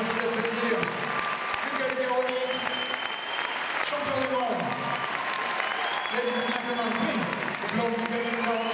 Ladies and gentlemen, please, applause for David Crowley.